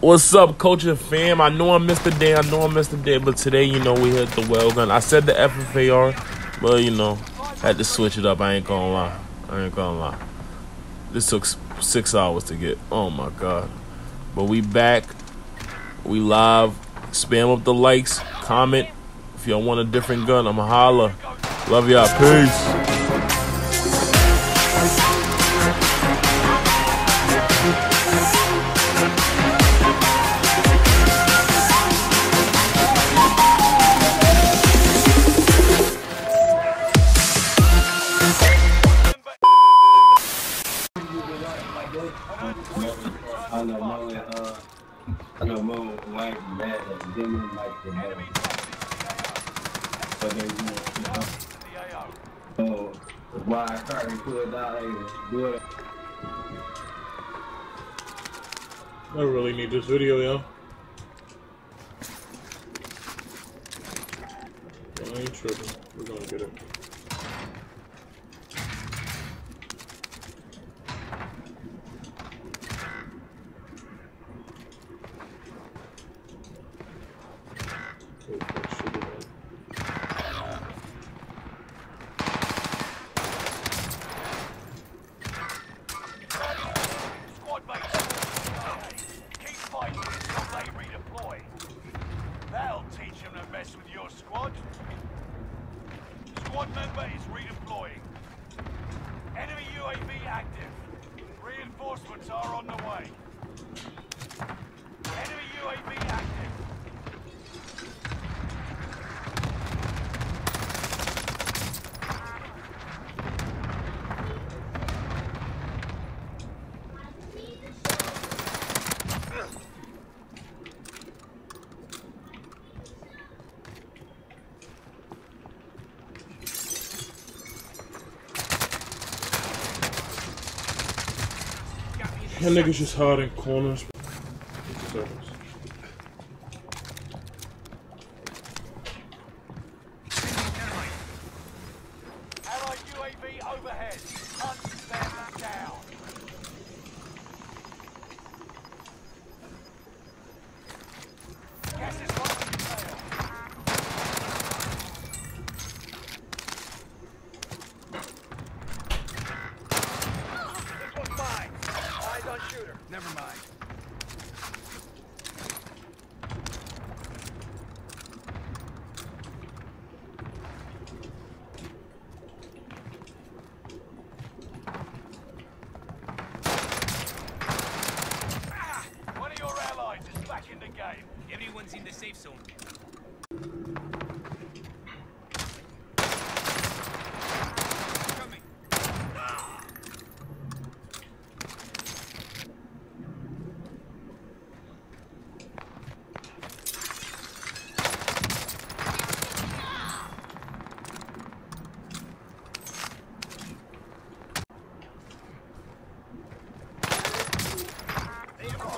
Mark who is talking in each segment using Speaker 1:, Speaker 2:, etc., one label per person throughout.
Speaker 1: What's up, Kulture fam? I know I missed the day. I know I missed the day, but today, you know, we hit the Welgun. I said the FFAR, but you know, had to switch it up. I ain't gonna lie. I ain't gonna lie. This took six hours to get. Oh my god. But we back. We live. Spam up the likes. Comment. If y'all want a different gun, I'ma holla. Love y'all. Peace.
Speaker 2: I be mad the demon like the Mo. But they, you know, so why Carter pulled out it.
Speaker 1: I really need this video, yo. I ain't tripping. We're gonna get it.
Speaker 3: Member is redeploying. Enemy UAV active. Reinforcements are on the way. Enemy UAV active.
Speaker 1: That nigga's just hiding corners.
Speaker 3: Allied UAV overhead. Hunt them down. Gas is running the tail. This one's mine. Eyes on shooter. Never mind. One of your allies is back in the game.
Speaker 4: Everyone's in the safe zone. Coming.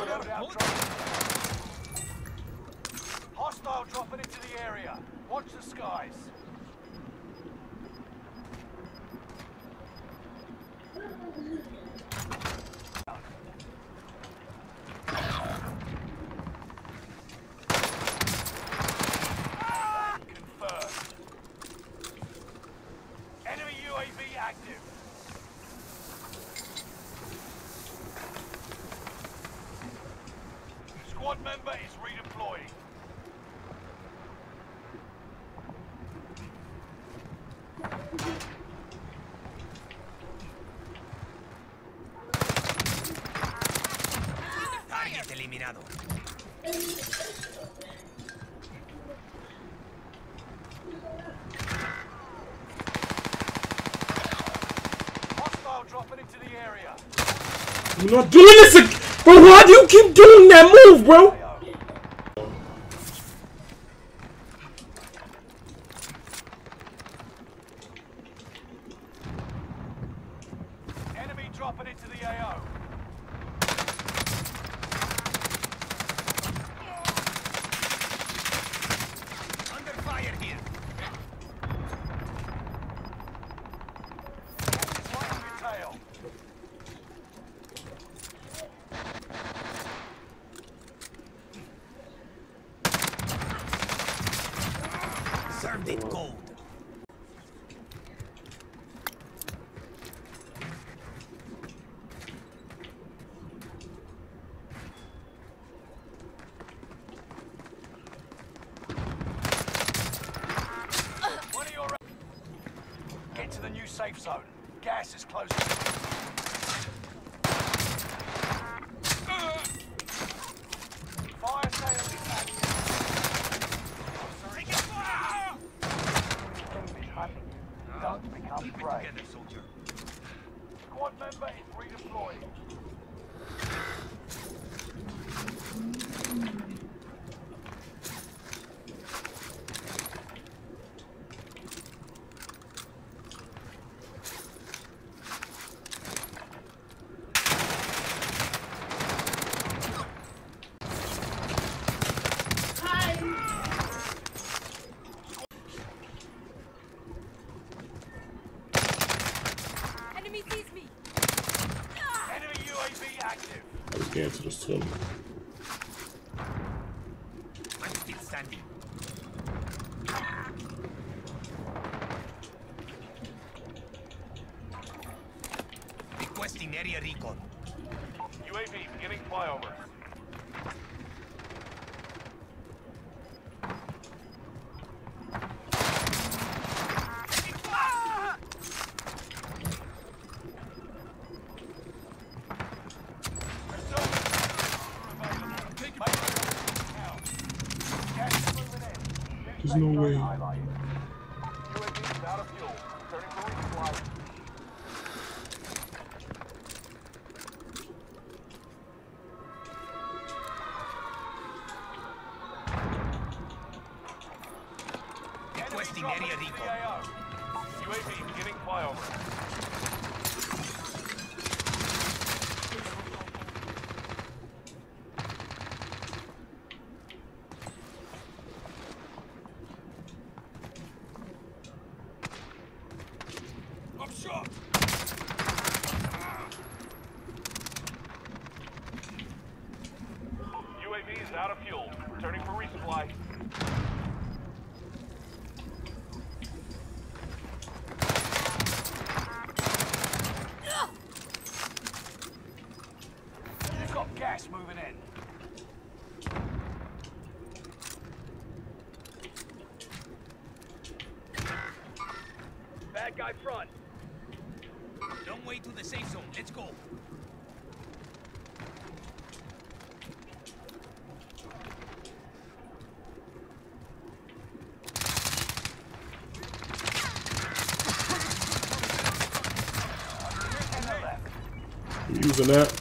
Speaker 3: Loadout drop. Hostile dropping into the area. Watch the skies. Confirmed. Enemy UAV active. Squad member is redeploying.
Speaker 4: Target eliminado.
Speaker 3: Hostile dropping into the area.
Speaker 1: You're not doing this again! Bro, why do you keep doing that move, bro?
Speaker 3: Enemy dropping into the AO.
Speaker 4: Under fire here. Gold.
Speaker 3: Get to the new safe zone. Gas is closing. Uh. Fire sale is active.
Speaker 4: Taking fire!
Speaker 3: Enemy hunting you. Don't become
Speaker 4: Keep it together, soldier.
Speaker 3: Squad member is redeploying.
Speaker 5: Enemy sees me.
Speaker 3: Enemy UAV active.
Speaker 1: Let's get into this tunnel.
Speaker 4: I'm still standing. Requesting area recon.
Speaker 3: UAV beginning flyover.
Speaker 4: Taking fire!
Speaker 1: There's no way.
Speaker 3: UAV is out of fuel. Turning for resupply.
Speaker 4: Requesting area recon.
Speaker 3: UAV beginning flyover.
Speaker 4: I'm shot!
Speaker 3: UAV is out of fuel. Returning for resupply. Gas moving in. Bad guy front.
Speaker 4: Long way to the safe zone. Let's go.
Speaker 1: Using that?